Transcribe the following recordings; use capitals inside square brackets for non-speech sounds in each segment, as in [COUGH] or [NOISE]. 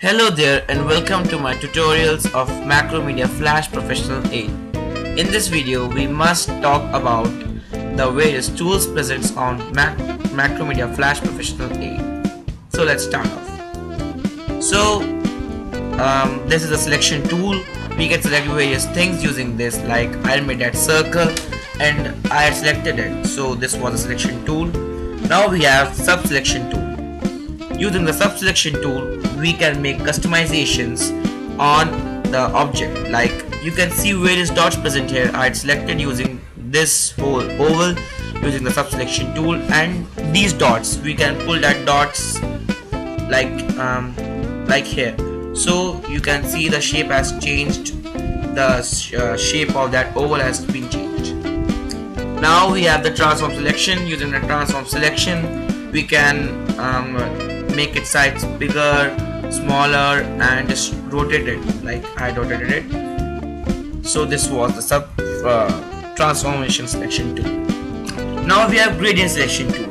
Hello there and welcome to my tutorials of Macromedia Flash Professional 8. In this video we must talk about the various tools present on Mac Macromedia Flash Professional 8. So let's start off. So um, this is a selection tool. We can select various things using this like I made that circle and I had selected it. So this was a selection tool. Now we have sub selection tool. Using the sub selection tool we can make customizations on the object like you can see various dots present here I had selected using this whole oval using the sub selection tool and these dots we can pull that dots like um, like here so you can see the shape has changed. The uh, shape of that oval has been changed. Now we have the transform selection. Using the transform selection we can um, make its size bigger smaller and just rotate it. Like I rotated it. So this was the sub uh, transformation selection tool. Now we have gradient selection tool.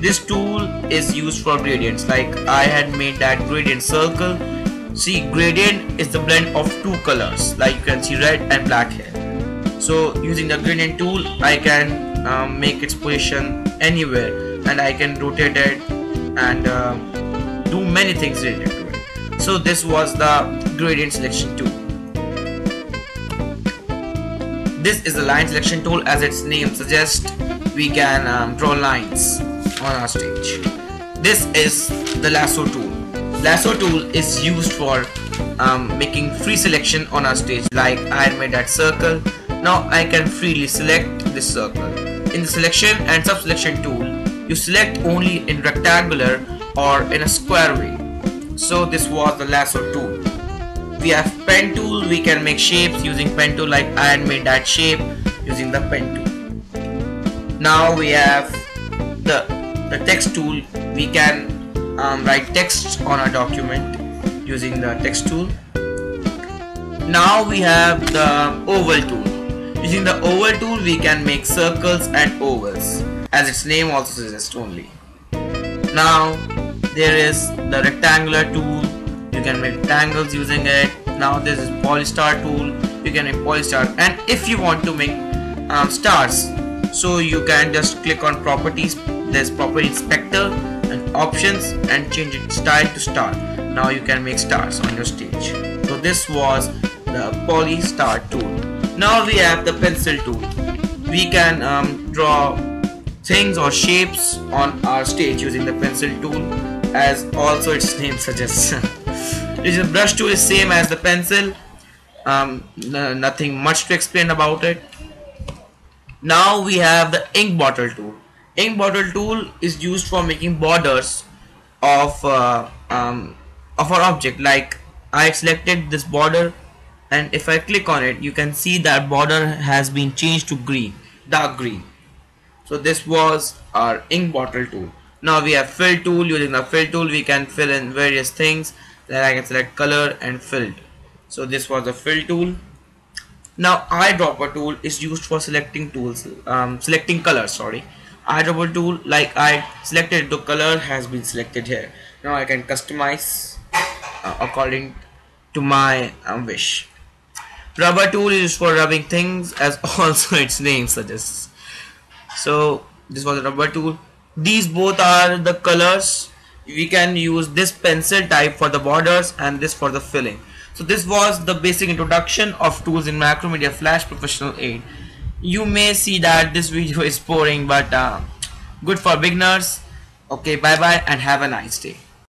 This tool is used for gradients. Like I had made that gradient circle see gradient is the blend of two colors like you can see red and black here so using the gradient tool I can um, make its position anywhere and I can rotate it and uh, do many things related to it. So this was the gradient selection tool. This is the line selection tool as its name suggests we can um, draw lines on our stage. This is the lasso tool. Lasso tool is used for um, making free selection on our stage like I made that circle. Now I can freely select this circle. In the selection and sub selection tool you select only in rectangular or in a square way. So this was the lasso tool. We have pen tool, we can make shapes using pen tool like I made that shape using the pen tool. Now we have the, the text tool, we can um, write text on a document using the text tool. Now we have the oval tool. Using the oval tool we can make circles and ovals as its name also suggests only. Now there is the rectangular tool you can make rectangles using it now this is polystar tool you can make polystar and if you want to make um, stars so you can just click on properties there's property inspector options and change it style to star now you can make stars on your stage so this was the polystar tool now we have the pencil tool we can um, draw things or shapes on our stage using the pencil tool as also its name suggests. [LAUGHS] the brush tool is same as the pencil. Um, nothing much to explain about it. Now we have the ink bottle tool. Ink bottle tool is used for making borders of uh, um, of our object. Like I selected this border, and if I click on it, you can see that border has been changed to green, dark green. So this was our ink bottle tool. Now we have fill tool. Using the fill tool we can fill in various things. Then I can select color and filled. So this was the fill tool. Now eyedropper tool is used for selecting tools um, selecting colors sorry eyedropper tool like I selected the color has been selected here. Now I can customize uh, according to my um, wish. Rubber tool is for rubbing things as [LAUGHS] also its name suggests. So this was a rubber tool. These both are the colors. We can use this pencil type for the borders and this for the filling. So this was the basic introduction of tools in Macromedia Flash Professional 8 you may see that this video is boring but uh, good for beginners. Okay bye bye and have a nice day